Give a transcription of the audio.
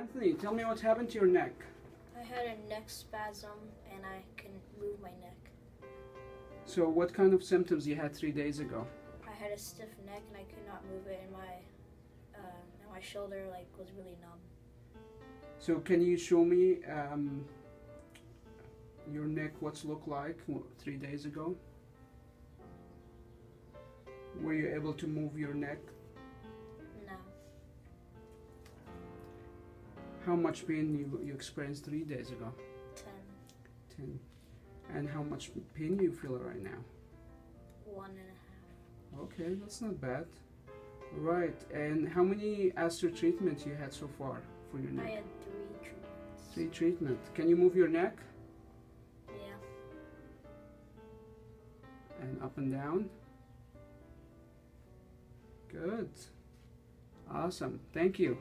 Anthony, tell me what's happened to your neck. I had a neck spasm and I couldn't move my neck. So, what kind of symptoms you had three days ago? I had a stiff neck and I could not move it, and my uh, and my shoulder like was really numb. So, can you show me um, your neck? What's look like three days ago? Were you able to move your neck? How much pain you, you experienced three days ago? ten, Ten. And how much pain you feel right now? one and a half. Okay, that's not bad. Right, and how many ASTR treatments you had so far for your neck? I had three treatments. Three treatment. Can you move your neck Yeah. and up and down? Good. Awesome. Thank you.